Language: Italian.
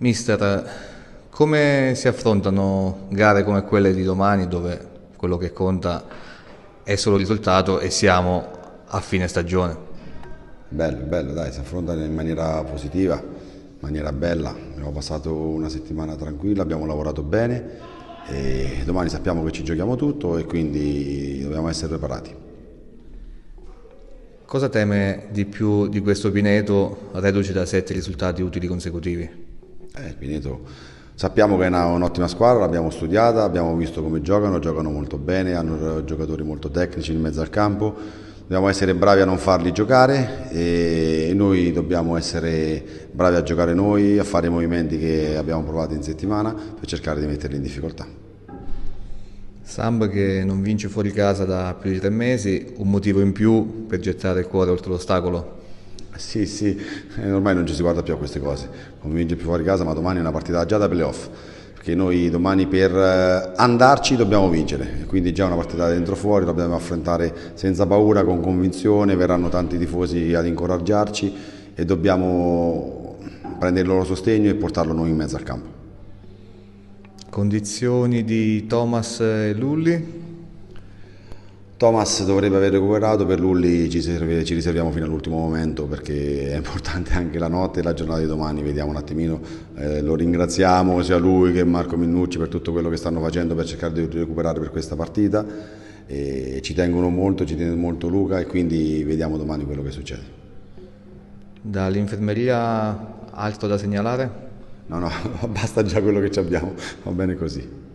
Mister, come si affrontano gare come quelle di domani dove quello che conta è solo il risultato e siamo a fine stagione? Bello, bello, dai, si affrontano in maniera positiva, in maniera bella. Abbiamo passato una settimana tranquilla, abbiamo lavorato bene e domani sappiamo che ci giochiamo tutto e quindi dobbiamo essere preparati. Cosa teme di più di questo Pineto reduce da sette risultati utili consecutivi? Eh, Pineto sappiamo che è una, un'ottima squadra, l'abbiamo studiata, abbiamo visto come giocano, giocano molto bene, hanno giocatori molto tecnici in mezzo al campo, dobbiamo essere bravi a non farli giocare e noi dobbiamo essere bravi a giocare noi, a fare i movimenti che abbiamo provato in settimana per cercare di metterli in difficoltà. Samb che non vince fuori casa da più di tre mesi, un motivo in più per gettare il cuore oltre l'ostacolo? Sì, sì, ormai non ci si guarda più a queste cose, non vince più fuori casa ma domani è una partita già da playoff perché noi domani per eh, andarci dobbiamo vincere, quindi già una partita dentro fuori, la dobbiamo affrontare senza paura, con convinzione, verranno tanti tifosi ad incoraggiarci e dobbiamo prendere il loro sostegno e portarlo noi in mezzo al campo. Condizioni di Thomas e Lulli? Thomas dovrebbe aver recuperato, per Lulli ci, serve, ci riserviamo fino all'ultimo momento perché è importante anche la notte e la giornata di domani, vediamo un attimino, eh, lo ringraziamo sia lui che Marco Minnucci per tutto quello che stanno facendo per cercare di recuperare per questa partita, e ci tengono molto, ci tiene molto Luca e quindi vediamo domani quello che succede. Dall'infermeria altro da segnalare? No, no, basta già quello che abbiamo, va bene così.